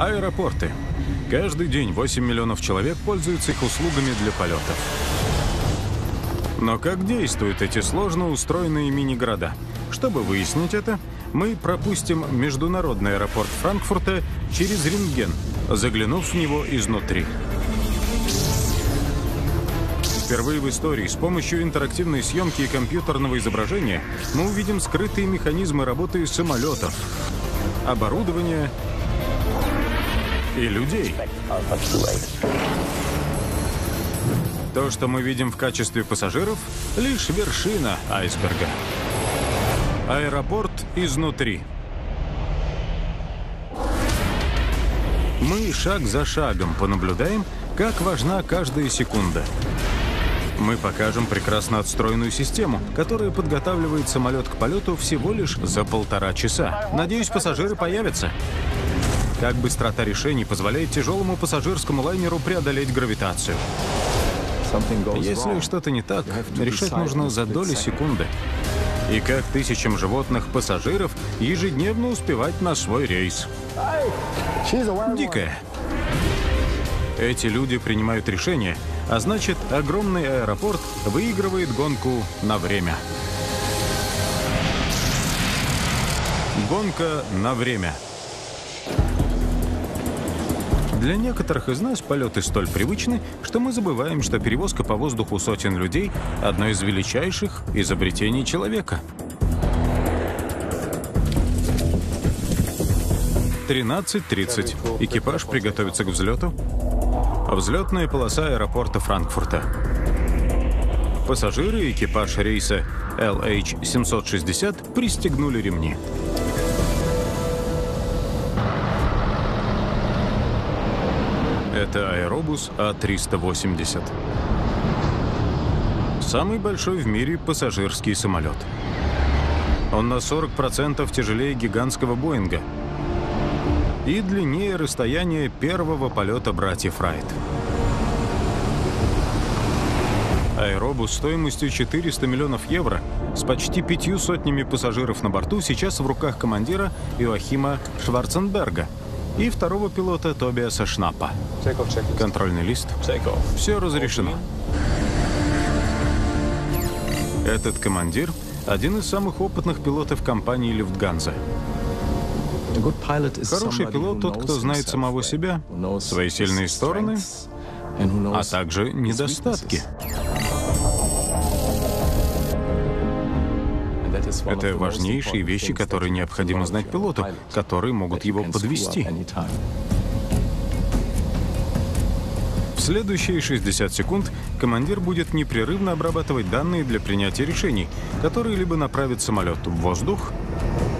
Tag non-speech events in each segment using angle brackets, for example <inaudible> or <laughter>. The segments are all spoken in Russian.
Аэропорты. Каждый день 8 миллионов человек пользуются их услугами для полетов. Но как действуют эти сложно устроенные мини-города? Чтобы выяснить это, мы пропустим международный аэропорт Франкфурта через рентген, заглянув в него изнутри. Впервые в истории с помощью интерактивной съемки и компьютерного изображения мы увидим скрытые механизмы работы самолетов, оборудования и людей. То, что мы видим в качестве пассажиров, лишь вершина айсберга. Аэропорт изнутри. Мы шаг за шагом понаблюдаем, как важна каждая секунда. Мы покажем прекрасно отстроенную систему, которая подготавливает самолет к полету всего лишь за полтора часа. Надеюсь, пассажиры появятся. Как быстрота решений позволяет тяжелому пассажирскому лайнеру преодолеть гравитацию. Если что-то не так, решать нужно за доли секунды. И как тысячам животных пассажиров ежедневно успевать на свой рейс. Дикая. Эти люди принимают решения, а значит, огромный аэропорт выигрывает гонку на время. Гонка на время. Для некоторых из нас полеты столь привычны, что мы забываем, что перевозка по воздуху сотен людей – одно из величайших изобретений человека. 13.30. Экипаж приготовится к взлету. Взлетная полоса аэропорта Франкфурта. Пассажиры и экипаж рейса LH-760 пристегнули ремни. Это аэробус А-380. Самый большой в мире пассажирский самолет. Он на 40% тяжелее гигантского Боинга и длиннее расстояния первого полета братьев Райт. Аэробус стоимостью 400 миллионов евро с почти пятью сотнями пассажиров на борту сейчас в руках командира Иоахима Шварценберга – и второго пилота Тобиаса Шнапа. Контрольный лист. Все разрешено. Этот командир – один из самых опытных пилотов компании «Люфтганза». Хороший пилот – тот, кто знает самого себя, свои сильные стороны, а также недостатки. Это важнейшие вещи, которые необходимо знать пилоту, которые могут его подвести. В следующие 60 секунд командир будет непрерывно обрабатывать данные для принятия решений, которые либо направят самолет в воздух,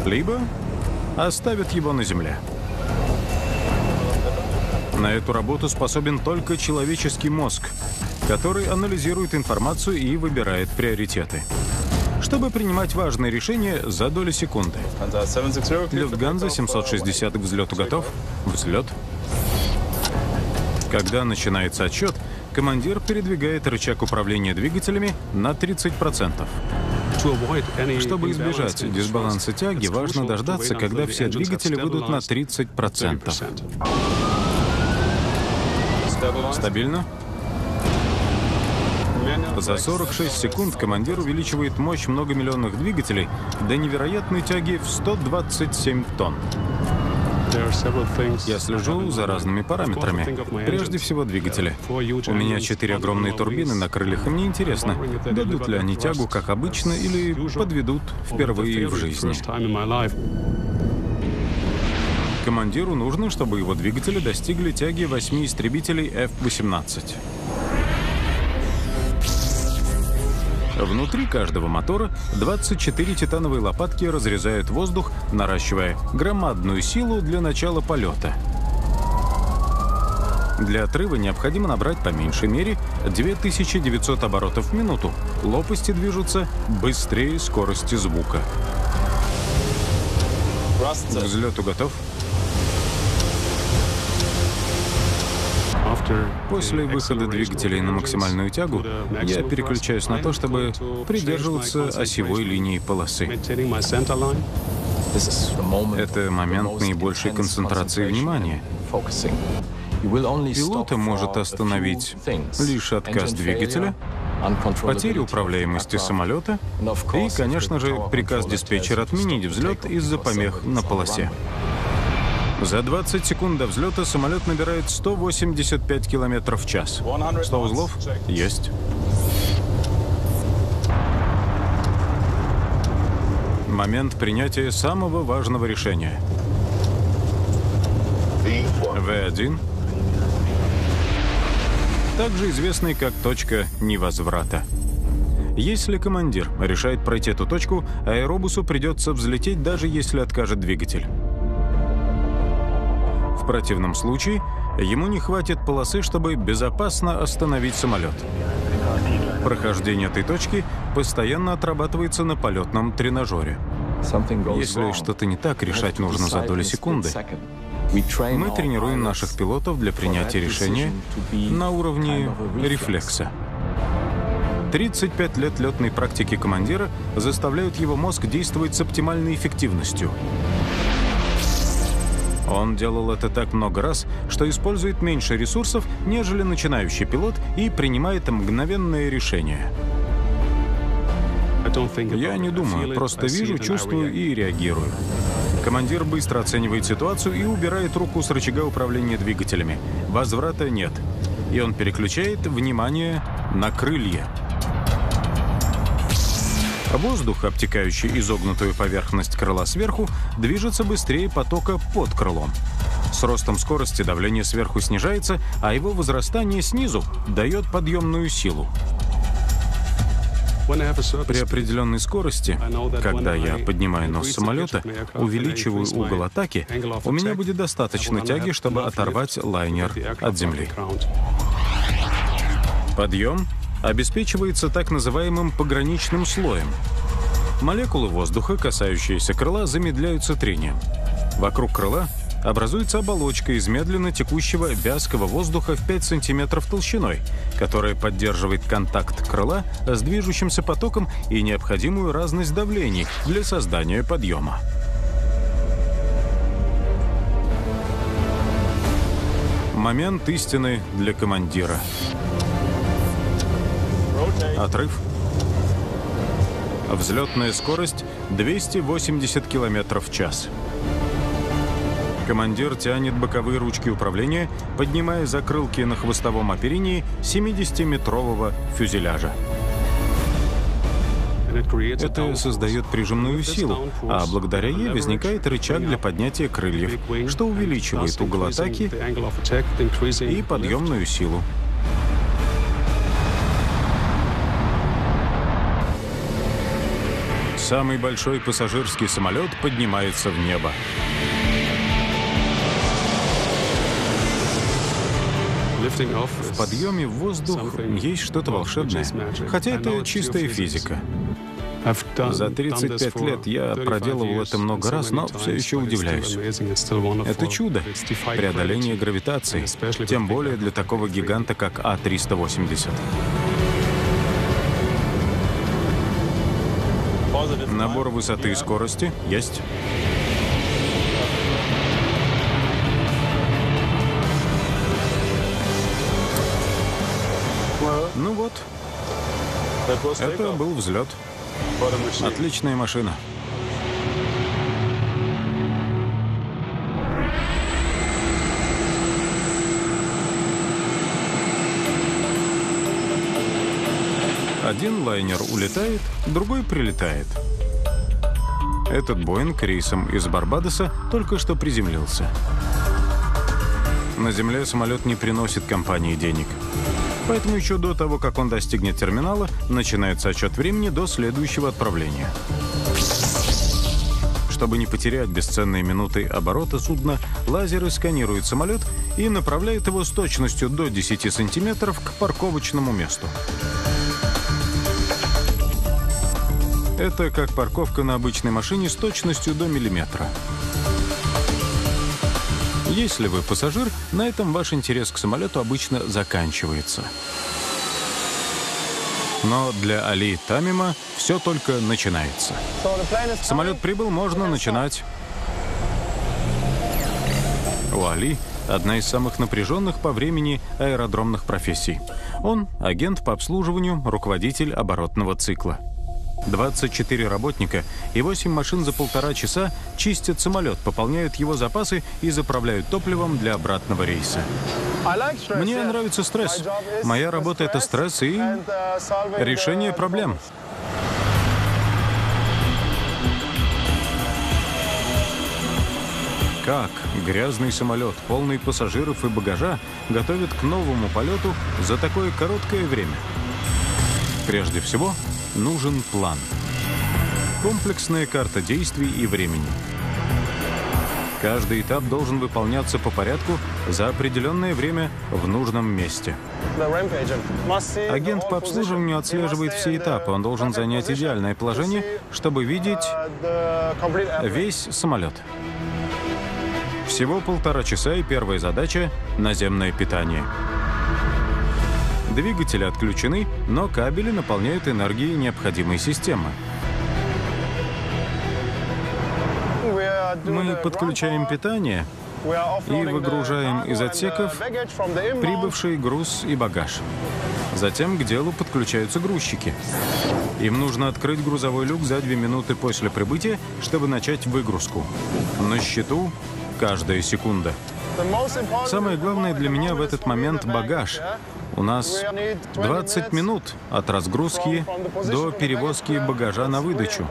либо оставят его на земле. На эту работу способен только человеческий мозг, который анализирует информацию и выбирает приоритеты чтобы принимать важные решения за доли секунды. Люфтганза 760 к взлету готов. Взлет. Когда начинается отчет, командир передвигает рычаг управления двигателями на 30%. Чтобы избежать дисбаланса тяги, важно дождаться, когда все двигатели выйдут на 30%. Стабильно? За 46 секунд командир увеличивает мощь многомиллионных двигателей до невероятной тяги в 127 тонн. Я слежу за разными параметрами. Прежде всего двигатели. У меня четыре огромные турбины на крыльях, и мне интересно, дадут ли они тягу, как обычно, или подведут впервые в жизни. Командиру нужно, чтобы его двигатели достигли тяги 8 истребителей F-18. Внутри каждого мотора 24 титановые лопатки разрезают воздух, наращивая громадную силу для начала полета. Для отрыва необходимо набрать по меньшей мере 2900 оборотов в минуту. Лопасти движутся быстрее скорости звука. К взлету готов? После выхода двигателей на максимальную тягу я переключаюсь на то, чтобы придерживаться осевой линии полосы. Это момент наибольшей концентрации внимания. Пилота может остановить лишь отказ двигателя, потеря управляемости самолета и, конечно же, приказ диспетчера отменить взлет из-за помех на полосе. За 20 секунд до взлета самолет набирает 185 км в час. 100 узлов? Есть. Момент принятия самого важного решения. В1 также известный как точка невозврата. Если командир решает пройти эту точку, аэробусу придется взлететь, даже если откажет двигатель. В противном случае ему не хватит полосы, чтобы безопасно остановить самолет. Прохождение этой точки постоянно отрабатывается на полетном тренажере. Если что-то не так, решать нужно за доли секунды. Мы тренируем наших пилотов для принятия решения на уровне рефлекса. 35 лет летной практики командира заставляют его мозг действовать с оптимальной эффективностью. Он делал это так много раз, что использует меньше ресурсов, нежели начинающий пилот, и принимает мгновенные решения. Я не думаю, просто вижу, чувствую и реагирую. Командир быстро оценивает ситуацию и убирает руку с рычага управления двигателями. Возврата нет. И он переключает внимание на крылья. Воздух, обтекающий изогнутую поверхность крыла сверху, движется быстрее потока под крылом. С ростом скорости давление сверху снижается, а его возрастание снизу дает подъемную силу. При определенной скорости, когда я поднимаю нос самолета, увеличиваю угол атаки, у меня будет достаточно тяги, чтобы оторвать лайнер от земли. Подъем обеспечивается так называемым пограничным слоем. Молекулы воздуха, касающиеся крыла, замедляются трением. Вокруг крыла образуется оболочка из медленно текущего вязкого воздуха в 5 сантиметров толщиной, которая поддерживает контакт крыла с движущимся потоком и необходимую разность давлений для создания подъема. Момент истины для командира. Отрыв. Взлетная скорость 280 км в час. Командир тянет боковые ручки управления, поднимая закрылки на хвостовом оперении 70-метрового фюзеляжа. Это создает прижимную силу, а благодаря ей возникает рычаг для поднятия крыльев, что увеличивает угол атаки и подъемную силу. Самый большой пассажирский самолет поднимается в небо. В подъеме в воздух есть что-то волшебное, хотя это чистая физика. За 35 лет я проделывал это много раз, но все еще удивляюсь. Это чудо, преодоление гравитации, тем более для такого гиганта, как А-380. Набор высоты и скорости есть. Ну вот. Это был взлет. Отличная машина. Один лайнер улетает, другой прилетает. Этот Боинг рейсом из Барбадоса только что приземлился. На Земле самолет не приносит компании денег. Поэтому еще до того, как он достигнет терминала, начинается отчет времени до следующего отправления. Чтобы не потерять бесценные минуты оборота судна, лазеры сканируют самолет и направляют его с точностью до 10 сантиметров к парковочному месту. Это как парковка на обычной машине с точностью до миллиметра. Если вы пассажир, на этом ваш интерес к самолету обычно заканчивается. Но для Али Тамима все только начинается. Самолет прибыл, можно начинать. У Али одна из самых напряженных по времени аэродромных профессий. Он — агент по обслуживанию, руководитель оборотного цикла. 24 работника и 8 машин за полтора часа чистят самолет, пополняют его запасы и заправляют топливом для обратного рейса. Мне нравится стресс. Моя работа — это стресс и решение проблем. Как грязный самолет, полный пассажиров и багажа, готовят к новому полету за такое короткое время? Прежде всего, нужен план. Комплексная карта действий и времени. Каждый этап должен выполняться по порядку за определенное время в нужном месте. Агент по обслуживанию отслеживает все этапы. Он должен занять идеальное положение, чтобы видеть весь самолет. Всего полтора часа и первая задача — наземное питание. Двигатели отключены, но кабели наполняют энергией необходимой системы. Мы подключаем питание и выгружаем из отсеков прибывший груз и багаж. Затем к делу подключаются грузчики. Им нужно открыть грузовой люк за две минуты после прибытия, чтобы начать выгрузку. На счету каждая секунда. Самое главное для меня в этот момент багаж. У нас 20 минут от разгрузки до перевозки багажа на выдачу.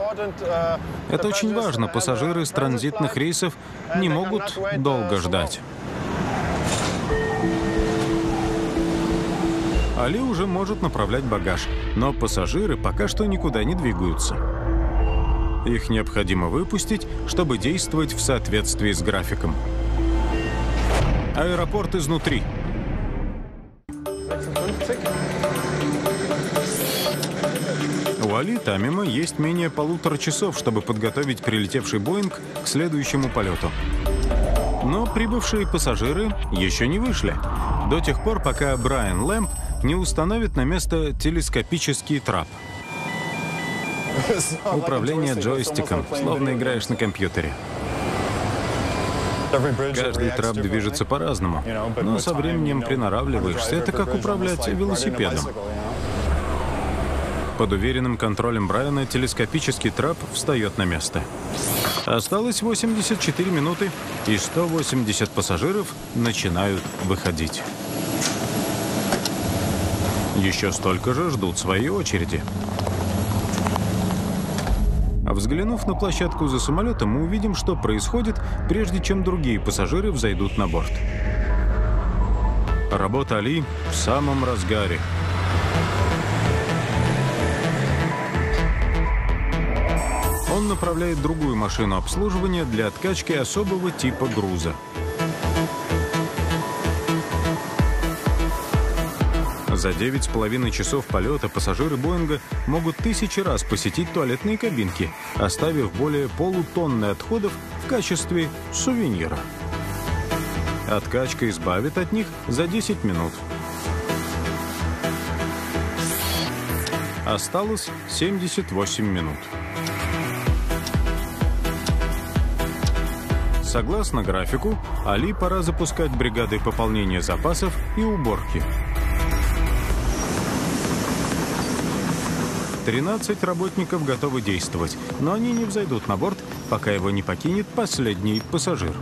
Это очень важно. Пассажиры с транзитных рейсов не могут долго ждать. Али уже может направлять багаж, но пассажиры пока что никуда не двигаются. Их необходимо выпустить, чтобы действовать в соответствии с графиком. Аэропорт изнутри. Али Тамима есть менее полутора часов, чтобы подготовить прилетевший Боинг к следующему полету. Но прибывшие пассажиры еще не вышли. До тех пор, пока Брайан Лэмп не установит на место телескопический трап. <laughs> Управление джойстиком, словно играешь на компьютере. Каждый трап движется по-разному, но со временем приноравливаешься. Это как управлять велосипедом. Под уверенным контролем Брайана телескопический трап встает на место. Осталось 84 минуты, и 180 пассажиров начинают выходить. Еще столько же ждут своей очереди. Взглянув на площадку за самолетом, мы увидим, что происходит, прежде чем другие пассажиры взойдут на борт. Работа Али в самом разгаре. Направляет другую машину обслуживания для откачки особого типа груза. За девять с половиной часов полета пассажиры Боинга могут тысячи раз посетить туалетные кабинки, оставив более полутонны отходов в качестве сувенира. Откачка избавит от них за 10 минут. Осталось 78 минут. Согласно графику, Али пора запускать бригады пополнения запасов и уборки. 13 работников готовы действовать, но они не взойдут на борт, пока его не покинет последний пассажир.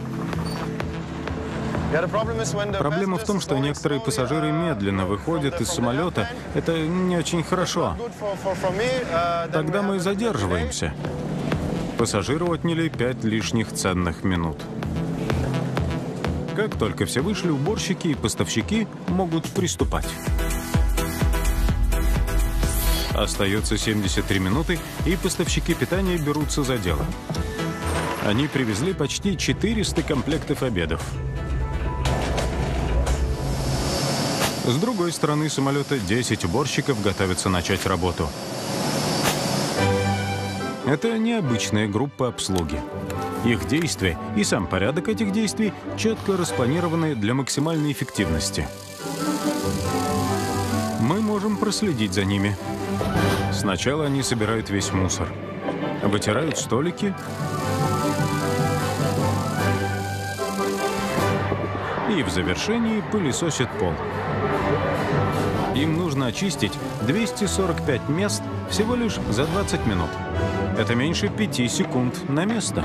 Проблема в том, что некоторые пассажиры медленно выходят из самолета. Это не очень хорошо. Тогда мы задерживаемся. Пассажиру отняли пять лишних ценных минут. Как только все вышли, уборщики и поставщики могут приступать. Остается 73 минуты, и поставщики питания берутся за дело. Они привезли почти 400 комплектов обедов. С другой стороны самолета 10 уборщиков готовятся начать работу. Это необычная группа обслуги. Их действия и сам порядок этих действий четко распланированы для максимальной эффективности. Мы можем проследить за ними. Сначала они собирают весь мусор, вытирают столики и в завершении пылесосят пол. Им нужно очистить 245 мест всего лишь за 20 минут. Это меньше 5 секунд на место.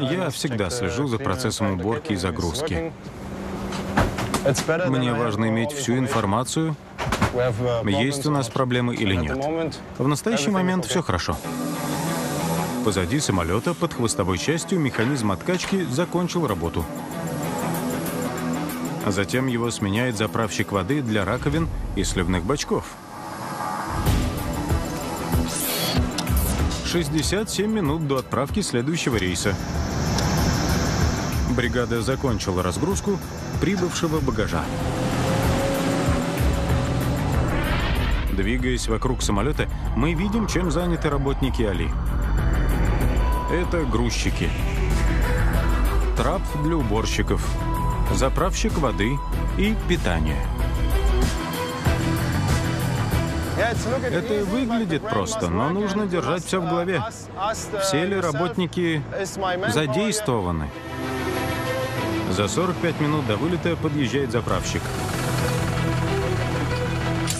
Я всегда слежу за процессом уборки и загрузки. Мне важно иметь всю информацию, есть у нас проблемы или нет. В настоящий момент все хорошо. Позади самолета под хвостовой частью механизм откачки закончил работу. А затем его сменяет заправщик воды для раковин и сливных бачков. 67 минут до отправки следующего рейса. Бригада закончила разгрузку прибывшего багажа. Двигаясь вокруг самолета, мы видим, чем заняты работники Али. Это грузчики. Трап для уборщиков. Заправщик воды и питание. Это выглядит просто, но нужно держать все в голове. Все ли работники задействованы? За 45 минут до вылета подъезжает заправщик.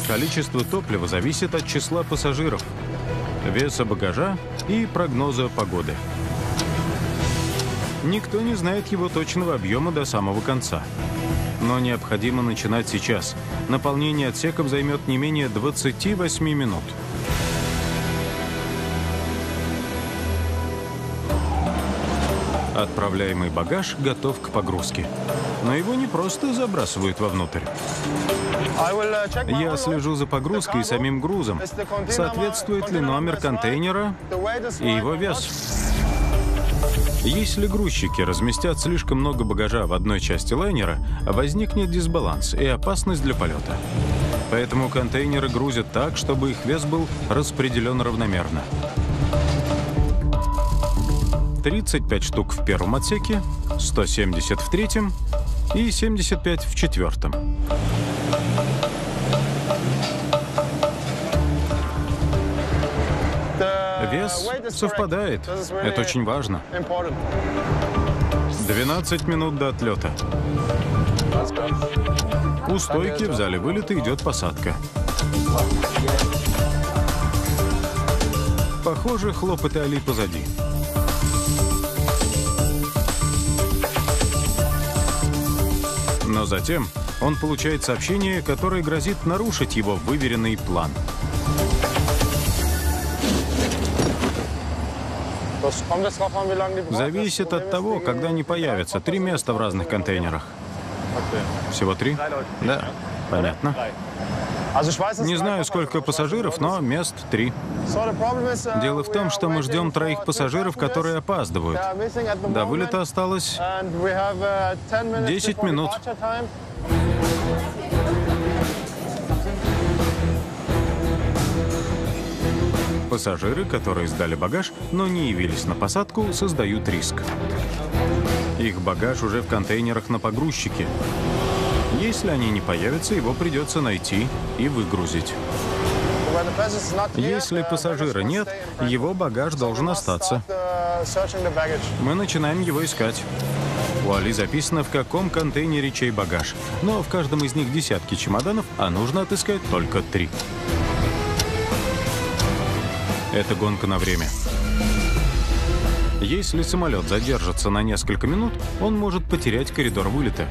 Количество топлива зависит от числа пассажиров, веса багажа и прогноза погоды. Никто не знает его точного объема до самого конца. Но необходимо начинать сейчас. Наполнение отсеков займет не менее 28 минут. Отправляемый багаж готов к погрузке. Но его не просто забрасывают вовнутрь. Я слежу за погрузкой и самим грузом. Соответствует ли номер контейнера и его вес? Если грузчики разместят слишком много багажа в одной части лайнера, возникнет дисбаланс и опасность для полета. Поэтому контейнеры грузят так, чтобы их вес был распределен равномерно. 35 штук в первом отсеке, 170 в третьем и 75 в четвертом. Вес совпадает. Это очень важно. 12 минут до отлета. У стойки в зале вылета идет посадка. Похоже, хлопоты Али позади. Но затем он получает сообщение, которое грозит нарушить его выверенный план. Зависит от того, когда они появятся. Три места в разных контейнерах. Всего три? Да, понятно. Не знаю, сколько пассажиров, но мест три. Дело в том, что мы ждем троих пассажиров, которые опаздывают. До вылета осталось 10 минут. Пассажиры, которые сдали багаж, но не явились на посадку, создают риск. Их багаж уже в контейнерах на погрузчике. Если они не появятся, его придется найти и выгрузить. Если пассажира нет, его багаж должен остаться. Мы начинаем его искать. У Али записано, в каком контейнере чей багаж. Но в каждом из них десятки чемоданов, а нужно отыскать только три. Это гонка на время. Если самолет задержится на несколько минут, он может потерять коридор вылета.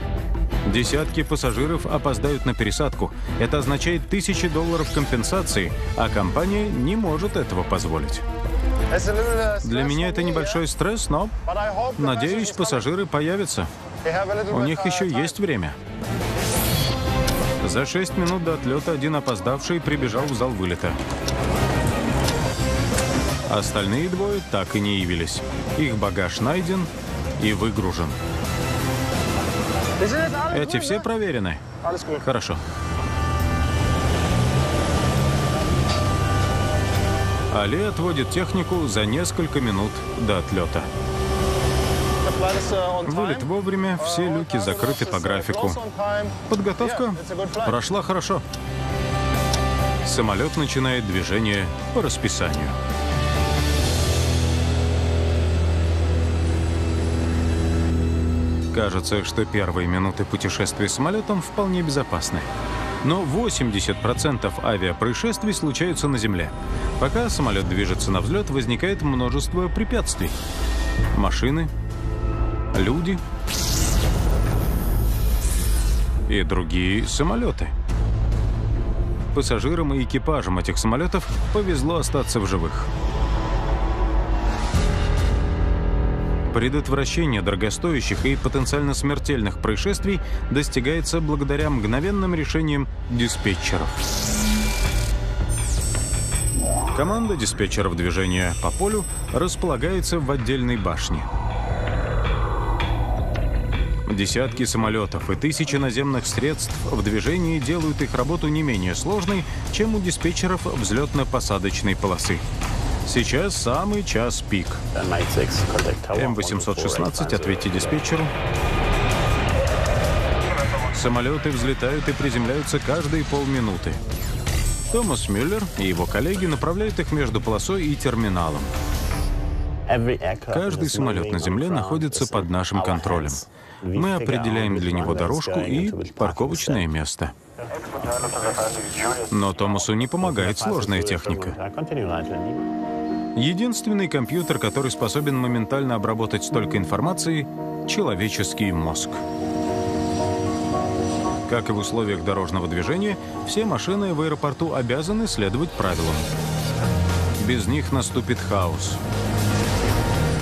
Десятки пассажиров опоздают на пересадку. Это означает тысячи долларов компенсации, а компания не может этого позволить. Для меня это небольшой стресс, но, надеюсь, пассажиры появятся. У них еще есть время. За шесть минут до отлета один опоздавший прибежал в зал вылета. Остальные двое так и не явились. Их багаж найден и выгружен. Эти все проверены? Хорошо. Али отводит технику за несколько минут до отлета. Вылет вовремя, все люки закрыты по графику. Подготовка прошла хорошо. Самолет начинает движение по расписанию. Кажется, что первые минуты путешествия самолетом вполне безопасны. Но 80% авиапроисшествий случаются на земле. Пока самолет движется на взлет, возникает множество препятствий. Машины, люди и другие самолеты. Пассажирам и экипажам этих самолетов повезло остаться в живых. Предотвращение дорогостоящих и потенциально смертельных происшествий достигается благодаря мгновенным решениям диспетчеров. Команда диспетчеров движения по полю располагается в отдельной башне. Десятки самолетов и тысячи наземных средств в движении делают их работу не менее сложной, чем у диспетчеров взлетно-посадочной полосы. Сейчас самый час пик. М-816, ответьте диспетчеру. Самолеты взлетают и приземляются каждые полминуты. Томас Мюллер и его коллеги направляют их между полосой и терминалом. Каждый самолет на Земле находится под нашим контролем. Мы определяем для него дорожку и парковочное место. Но Томасу не помогает сложная техника. Единственный компьютер, который способен моментально обработать столько информации — человеческий мозг. Как и в условиях дорожного движения, все машины в аэропорту обязаны следовать правилам. Без них наступит хаос.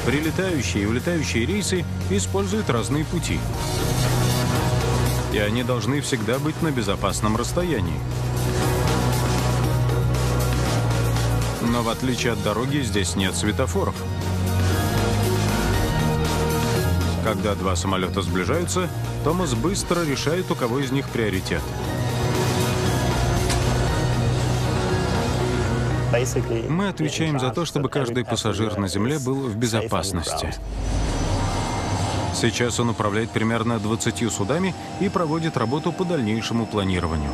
Прилетающие и улетающие рейсы используют разные пути. И они должны всегда быть на безопасном расстоянии. Но в отличие от дороги, здесь нет светофоров. Когда два самолета сближаются, Томас быстро решает, у кого из них приоритет. Мы отвечаем за то, чтобы каждый пассажир на Земле был в безопасности. Сейчас он управляет примерно 20 судами и проводит работу по дальнейшему планированию.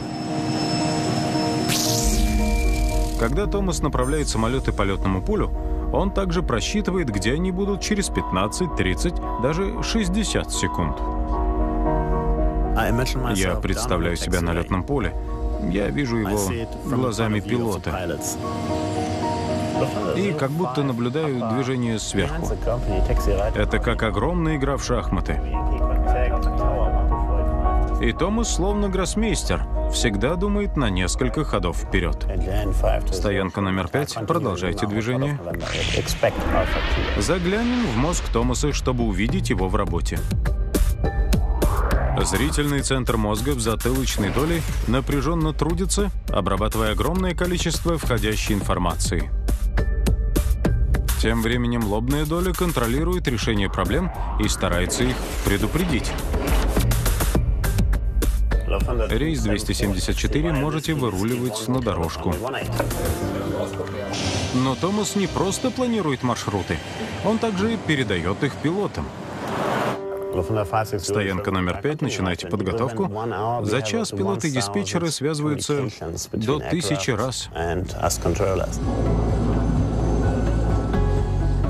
Когда Томас направляет самолеты по летному полю, он также просчитывает, где они будут через 15, 30, даже 60 секунд. Я представляю себя на летном поле, я вижу его глазами пилота. И как будто наблюдаю движение сверху. Это как огромная игра в шахматы. И Томас, словно гроссмейстер, всегда думает на несколько ходов вперед. Стоянка номер пять. Продолжайте движение. Заглянем в мозг Томаса, чтобы увидеть его в работе. Зрительный центр мозга в затылочной доле напряженно трудится, обрабатывая огромное количество входящей информации. Тем временем лобная доля контролирует решение проблем и старается их предупредить. Рейс 274 можете выруливать на дорожку. Но Томас не просто планирует маршруты, он также передает их пилотам. Стоянка номер пять, начинайте подготовку. За час пилоты и диспетчеры связываются до тысячи раз.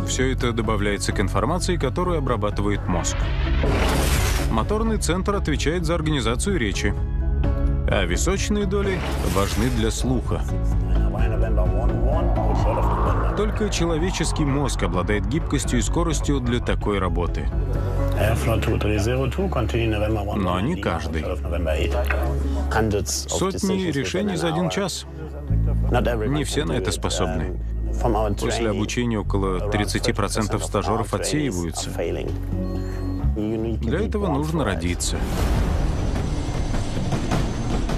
Все это добавляется к информации, которую обрабатывает мозг. Моторный центр отвечает за организацию речи, а височные доли важны для слуха. Только человеческий мозг обладает гибкостью и скоростью для такой работы. Но не каждый. Сотни решений за один час. Не все на это способны. После обучения около 30% стажеров отсеиваются. Для этого нужно родиться.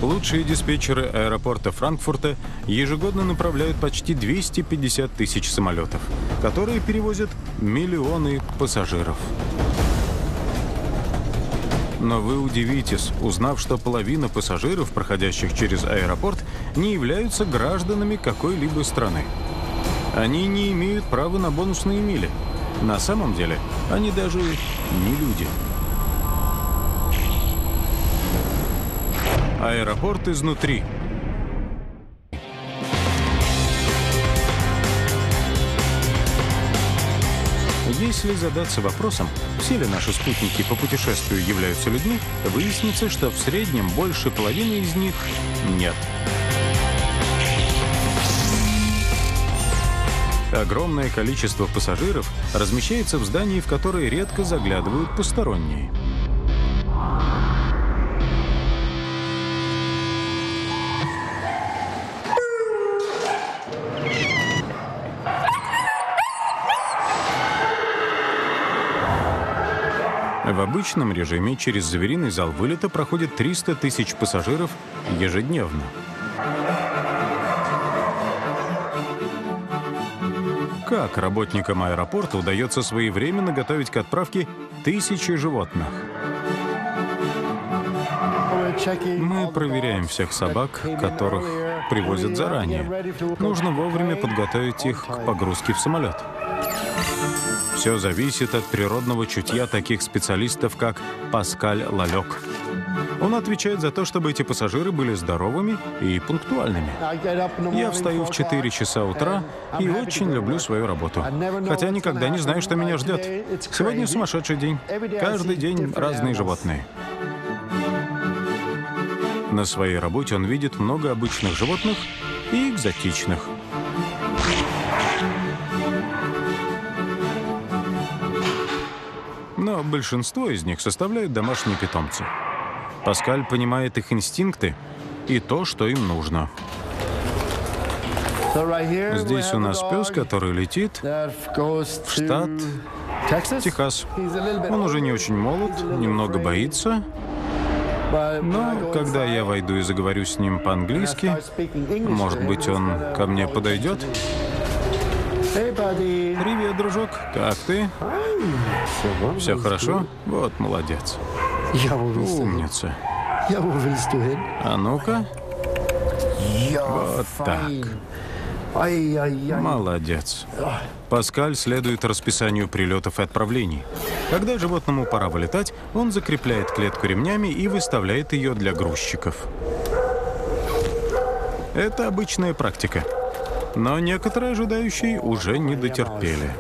Лучшие диспетчеры аэропорта Франкфурта ежегодно направляют почти 250 тысяч самолетов, которые перевозят миллионы пассажиров. Но вы удивитесь, узнав, что половина пассажиров, проходящих через аэропорт, не являются гражданами какой-либо страны. Они не имеют права на бонусные мили. На самом деле, они даже не люди. Аэропорт изнутри. Если задаться вопросом, все ли наши спутники по путешествию являются людьми, выяснится, что в среднем больше половины из них нет. Огромное количество пассажиров размещается в здании, в которое редко заглядывают посторонние. В обычном режиме через звериный зал вылета проходит 300 тысяч пассажиров ежедневно. Как работникам аэропорта удается своевременно готовить к отправке тысячи животных? Мы проверяем всех собак, которых привозят заранее. Нужно вовремя подготовить их к погрузке в самолет. Все зависит от природного чутья таких специалистов, как Паскаль Лалек. Он отвечает за то, чтобы эти пассажиры были здоровыми и пунктуальными. Я встаю в 4 часа утра и очень люблю свою работу. Хотя никогда не знаю, что меня ждет. Сегодня сумасшедший день. Каждый день разные животные. На своей работе он видит много обычных животных и экзотичных. но большинство из них составляют домашние питомцы. Паскаль понимает их инстинкты и то, что им нужно. Здесь у нас пес, который летит в штат Техас. Он уже не очень молод, немного боится. Но когда я войду и заговорю с ним по-английски, может быть, он ко мне подойдет? Привет, дружок. Как ты? Все хорошо? Вот, молодец. Умница. А ну-ка. Вот так. Молодец. Паскаль следует расписанию прилетов и отправлений. Когда животному пора вылетать, он закрепляет клетку ремнями и выставляет ее для грузчиков. Это обычная практика. Но некоторые ожидающие уже не дотерпели.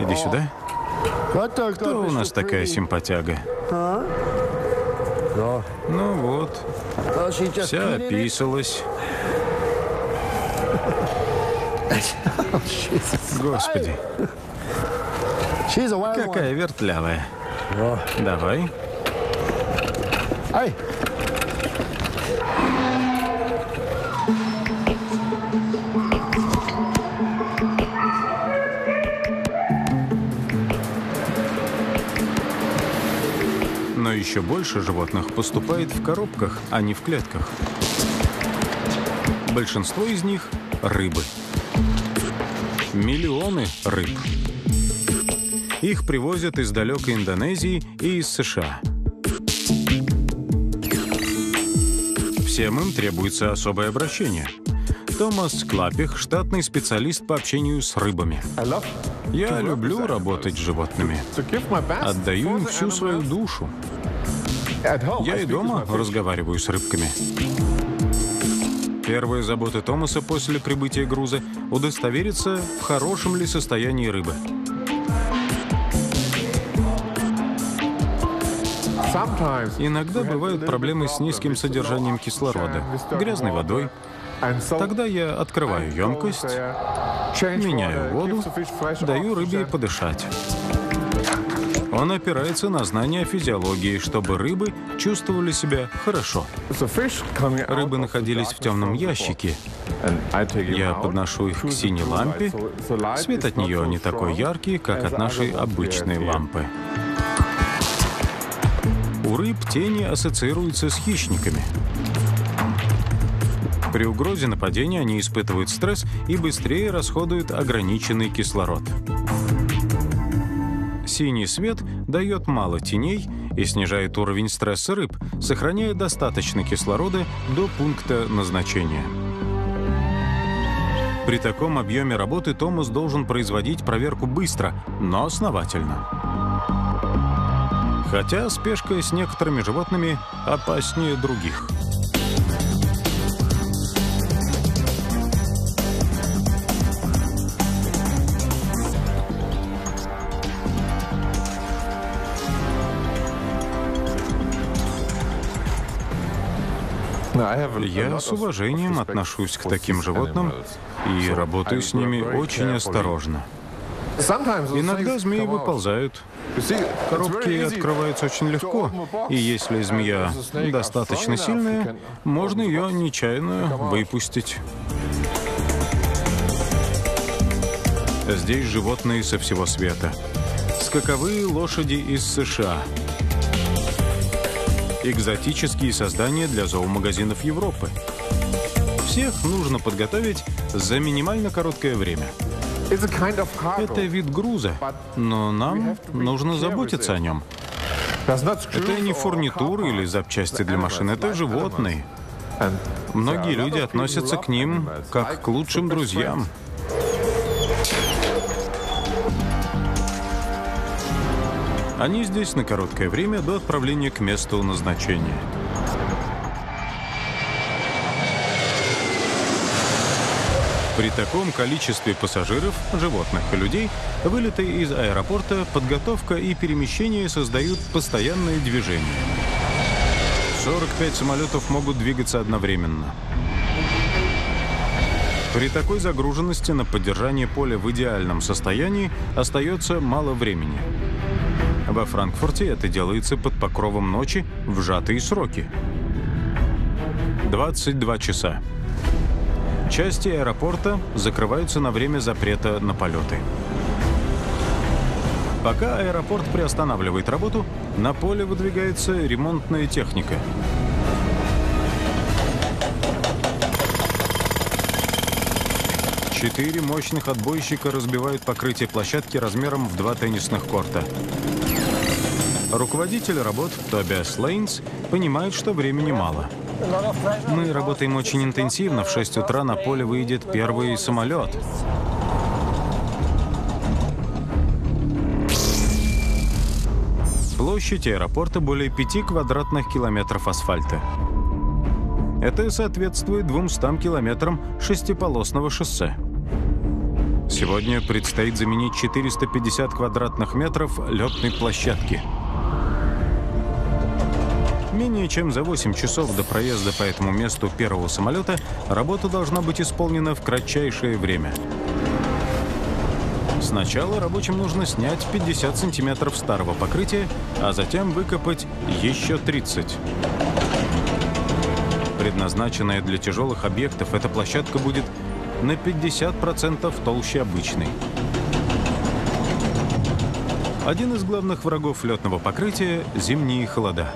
Иди сюда. Кто у нас такая симпатяга? Вот. Вся описалась. Господи. Какая вертлявая. Давай. Но еще больше животных поступает в коробках, а не в клетках. Большинство из них — рыбы. Миллионы рыб. Их привозят из далекой Индонезии и из США. Всем им требуется особое обращение. Томас Клапих — штатный специалист по общению с рыбами. Я люблю работать с животными. Отдаю им всю свою душу. Я и дома разговариваю с рыбками. Первая забота Томаса после прибытия груза — удостовериться, в хорошем ли состоянии рыбы. Иногда бывают проблемы с низким содержанием кислорода, грязной водой. Тогда я открываю емкость, меняю воду, даю рыбе подышать. Он опирается на знания физиологии, чтобы рыбы чувствовали себя хорошо. Рыбы находились в темном ящике. Я подношу их к синей лампе. Свет от нее не такой яркий, как от нашей обычной лампы. У рыб тени ассоциируются с хищниками. При угрозе нападения они испытывают стресс и быстрее расходуют ограниченный кислород. Синий свет дает мало теней и снижает уровень стресса рыб, сохраняя достаточно кислорода до пункта назначения. При таком объеме работы Томас должен производить проверку быстро, но основательно. Хотя спешка с некоторыми животными опаснее других. Я с уважением отношусь к таким животным и работаю с ними очень осторожно. Иногда змеи выползают. Коробки открываются очень легко, и если змея достаточно сильная, можно ее нечаянно выпустить. Здесь животные со всего света. Скаковые лошади из США — экзотические создания для зоомагазинов Европы. Всех нужно подготовить за минимально короткое время. Это вид груза, но нам нужно заботиться о нем. Это не фурнитура или запчасти для машин, это животные. Многие люди относятся к ним как к лучшим друзьям. Они здесь на короткое время до отправления к месту назначения. При таком количестве пассажиров, животных и людей, вылеты из аэропорта, подготовка и перемещение создают постоянное движение. 45 самолетов могут двигаться одновременно. При такой загруженности на поддержание поля в идеальном состоянии остается мало времени. Во Франкфурте это делается под покровом ночи в сжатые сроки. 22 часа. Части аэропорта закрываются на время запрета на полеты. Пока аэропорт приостанавливает работу, на поле выдвигается ремонтная техника. Четыре мощных отбойщика разбивают покрытие площадки размером в два теннисных корта. Руководитель работ Тобиас Лейнс понимает, что времени мало. Мы работаем очень интенсивно. В 6 утра на поле выйдет первый самолет. Площадь аэропорта более 5 квадратных километров асфальта. Это соответствует 200 километрам шестиполосного шоссе. Сегодня предстоит заменить 450 квадратных метров летной площадки – Менее чем за 8 часов до проезда по этому месту первого самолета работа должна быть исполнена в кратчайшее время. Сначала рабочим нужно снять 50 сантиметров старого покрытия, а затем выкопать еще 30. Предназначенная для тяжелых объектов, эта площадка будет на 50% толще обычной. Один из главных врагов летного покрытия – зимние холода.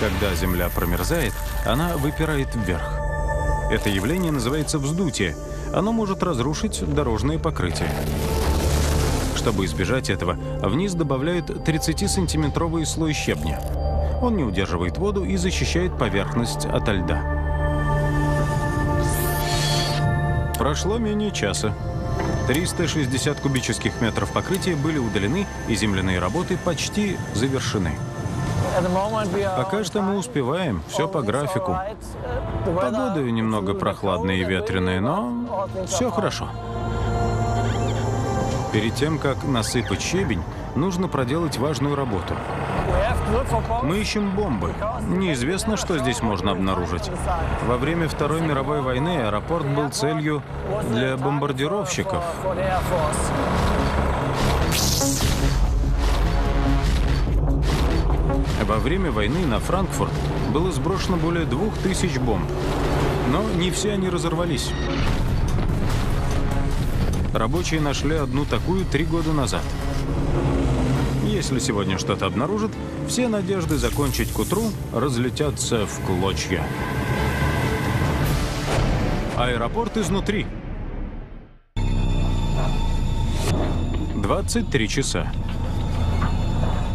Когда Земля промерзает, она выпирает вверх. Это явление называется вздутие. Оно может разрушить дорожное покрытие. Чтобы избежать этого, вниз добавляют 30-сантиметровый слой щебня. Он не удерживает воду и защищает поверхность от льда. Прошло менее часа. 360 кубических метров покрытия были удалены, и земляные работы почти завершены. Пока что мы успеваем, все по графику. Погода немного прохладная и ветреная, но все хорошо. Перед тем, как насыпать щебень, нужно проделать важную работу. Мы ищем бомбы. Неизвестно, что здесь можно обнаружить. Во время Второй мировой войны аэропорт был целью для бомбардировщиков. Во время войны на Франкфурт было сброшено более двух тысяч бомб. Но не все они разорвались. Рабочие нашли одну такую три года назад. Если сегодня что-то обнаружат, все надежды закончить к утру разлетятся в клочья. Аэропорт изнутри. 23 часа.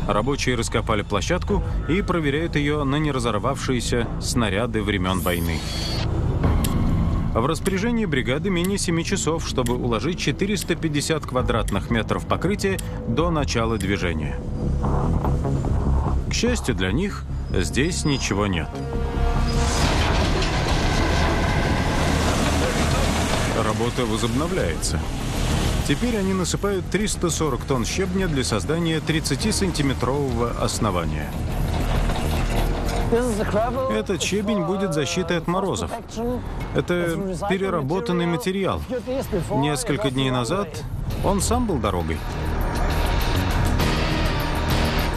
Рабочие раскопали площадку и проверяют ее на неразорвавшиеся снаряды времен войны. В распоряжении бригады менее 7 часов, чтобы уложить 450 квадратных метров покрытия до начала движения. К счастью для них, здесь ничего нет. Работа возобновляется. Теперь они насыпают 340 тонн щебня для создания 30-сантиметрового основания. Этот щебень будет защитой от морозов. Это переработанный материал. Несколько дней назад он сам был дорогой.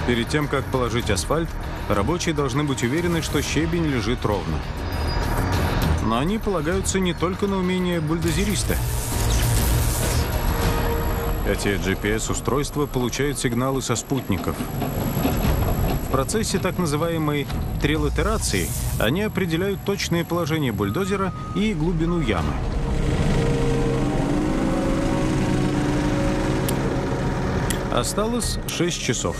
Перед тем, как положить асфальт, рабочие должны быть уверены, что щебень лежит ровно. Но они полагаются не только на умение бульдозериста. Эти GPS-устройства получают сигналы со спутников. В процессе так называемой трилатерации они определяют точное положение бульдозера и глубину ямы. Осталось 6 часов.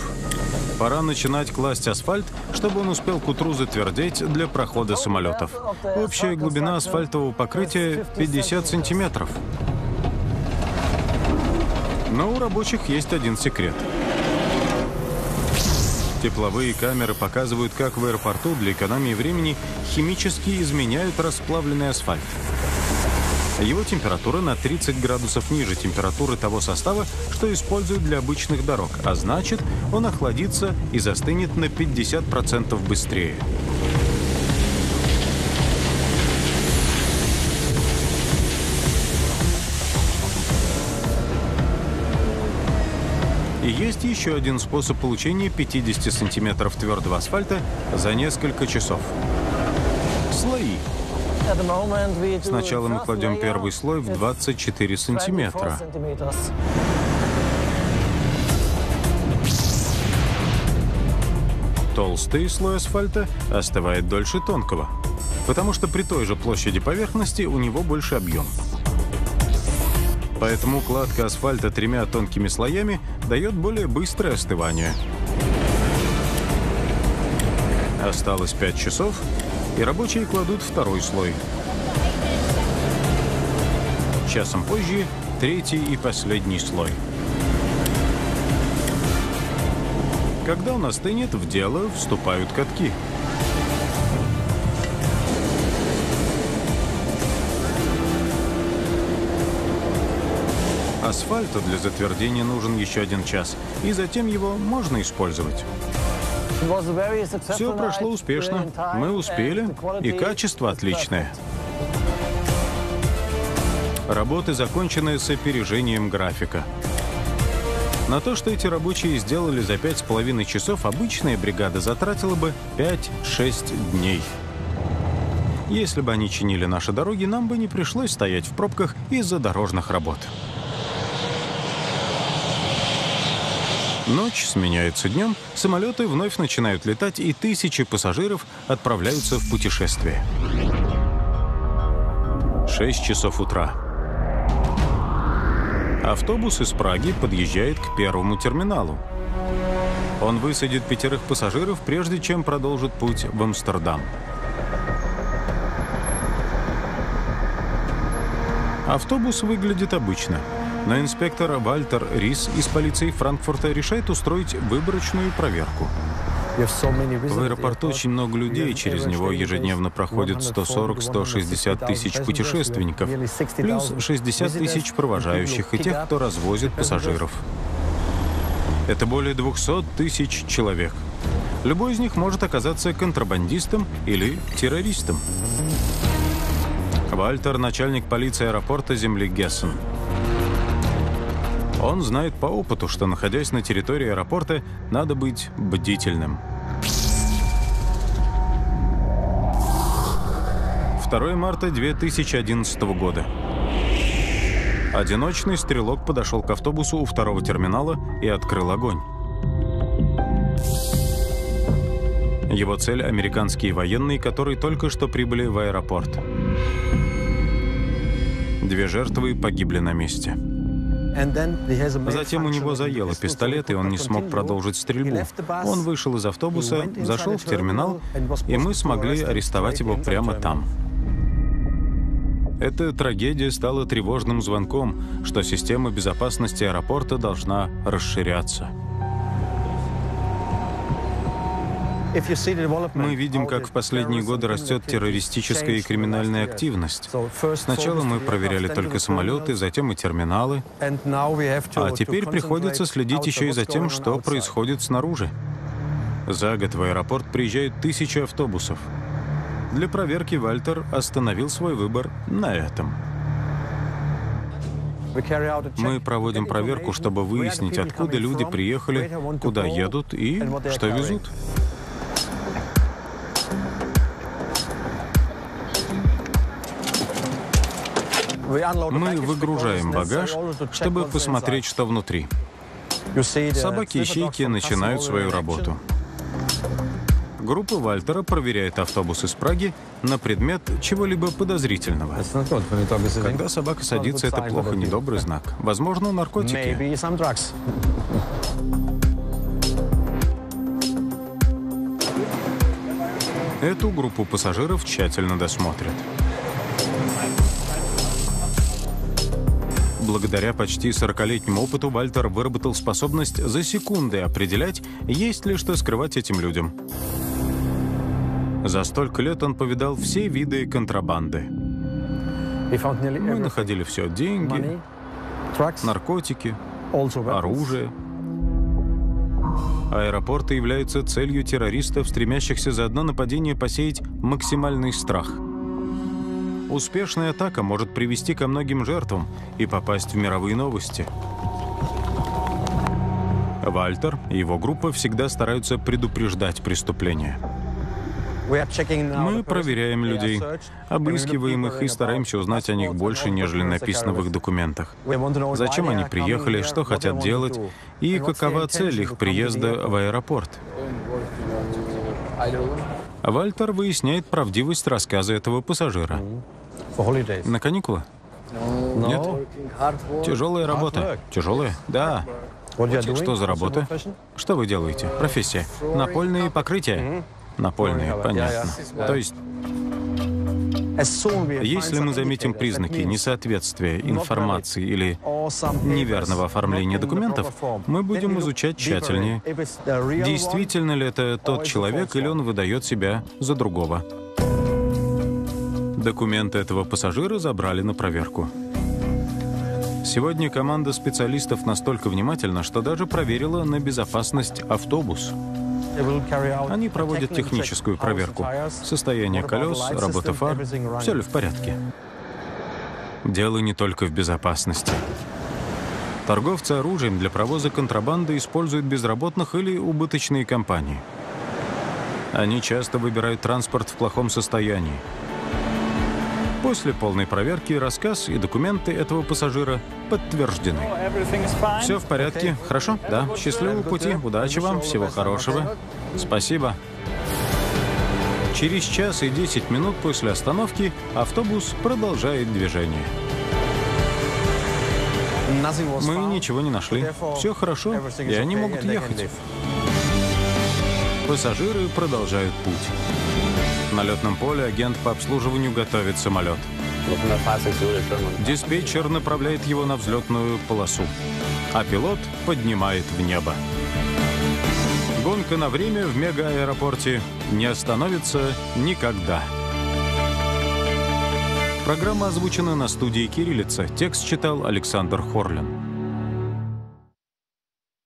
Пора начинать класть асфальт, чтобы он успел к утру затвердеть для прохода самолетов. Общая глубина асфальтового покрытия 50 сантиметров. Но у рабочих есть один секрет – Тепловые камеры показывают, как в аэропорту для экономии времени химически изменяют расплавленный асфальт. Его температура на 30 градусов ниже температуры того состава, что используют для обычных дорог, а значит, он охладится и застынет на 50% быстрее. Есть еще один способ получения 50 сантиметров твердого асфальта за несколько часов. Слои. Сначала мы кладем первый слой в 24 сантиметра. Толстый слой асфальта остывает дольше тонкого, потому что при той же площади поверхности у него больше объем. Поэтому укладка асфальта тремя тонкими слоями дает более быстрое остывание. Осталось 5 часов, и рабочие кладут второй слой. Часом позже третий и последний слой. Когда он остынет, в дело вступают катки. Асфальту для затвердения нужен еще один час, и затем его можно использовать. Все прошло успешно. Мы успели, и качество отличное. Работы закончены с опережением графика. На то, что эти рабочие сделали за пять с половиной часов, обычная бригада затратила бы 5-6 дней. Если бы они чинили наши дороги, нам бы не пришлось стоять в пробках из-за дорожных работ. Ночь сменяется днем, самолеты вновь начинают летать, и тысячи пассажиров отправляются в путешествие. 6 часов утра. Автобус из Праги подъезжает к первому терминалу. Он высадит пятерых пассажиров, прежде чем продолжит путь в Амстердам. Автобус выглядит обычно – но инспектор Вальтер Рис из полиции Франкфурта решает устроить выборочную проверку. В аэропорту очень много людей, через него ежедневно проходят 140-160 тысяч путешественников, плюс 60 тысяч провожающих и тех, кто развозит пассажиров. Это более 200 тысяч человек. Любой из них может оказаться контрабандистом или террористом. Вальтер – начальник полиции аэропорта земли Гессен. Он знает по опыту, что, находясь на территории аэропорта, надо быть бдительным. 2 марта 2011 года. Одиночный стрелок подошел к автобусу у второго терминала и открыл огонь. Его цель — американские военные, которые только что прибыли в аэропорт. Две жертвы погибли на месте. Затем у него заело пистолет, и он не смог продолжить стрельбу. Он вышел из автобуса, зашел в терминал, и мы смогли арестовать его прямо там. Эта трагедия стала тревожным звонком, что система безопасности аэропорта должна расширяться. Мы видим, как в последние годы растет террористическая и криминальная активность. Сначала мы проверяли только самолеты, затем и терминалы. А теперь приходится следить еще и за тем, что происходит снаружи. За год в аэропорт приезжают тысячи автобусов. Для проверки Вальтер остановил свой выбор на этом. Мы проводим проверку, чтобы выяснить, откуда люди приехали, куда едут и что везут. Мы выгружаем багаж, чтобы посмотреть, что внутри. Собаки-ищейки начинают свою работу. Группа Вальтера проверяет автобус из Праги на предмет чего-либо подозрительного. Когда собака садится, это плохо, недобрый знак. Возможно, наркотики. Эту группу пассажиров тщательно досмотрят. Благодаря почти 40-летнему опыту Вальтер выработал способность за секунды определять, есть ли что скрывать этим людям. За столько лет он повидал все виды контрабанды. Мы находили все — деньги, наркотики, оружие. Аэропорты являются целью террористов, стремящихся за одно нападение посеять максимальный страх — Успешная атака может привести ко многим жертвам и попасть в мировые новости. Вальтер и его группа всегда стараются предупреждать преступления. Мы проверяем людей, обыскиваем их и стараемся узнать о них больше, нежели написано в их документах. Зачем они приехали, что хотят делать и какова цель их приезда в аэропорт. Вальтер выясняет правдивость рассказа этого пассажира. На каникулы? Нет? Тяжелая работа. Тяжелая? Да. Что за работа? Что вы делаете? Профессия. Напольные покрытия. Напольные, понятно. То есть если мы заметим признаки несоответствия информации или неверного оформления документов, мы будем изучать тщательнее, действительно ли это тот человек или он выдает себя за другого. Документы этого пассажира забрали на проверку. Сегодня команда специалистов настолько внимательна, что даже проверила на безопасность автобус. Они проводят техническую проверку. Состояние колес, работа фар, все ли в порядке. Дело не только в безопасности. Торговцы оружием для провоза контрабанды используют безработных или убыточные компании. Они часто выбирают транспорт в плохом состоянии. После полной проверки рассказ и документы этого пассажира подтверждены. Все в порядке? Хорошо? Да. Счастливого пути, удачи вам, всего хорошего. Спасибо. Через час и 10 минут после остановки автобус продолжает движение. Мы ничего не нашли. Все хорошо, и они могут ехать. Пассажиры продолжают путь. На летном поле агент по обслуживанию готовит самолет. Диспетчер направляет его на взлетную полосу, а пилот поднимает в небо. Гонка на время в мега-аэропорте не остановится никогда. Программа озвучена на студии «Кириллица». Текст читал Александр Хорлин.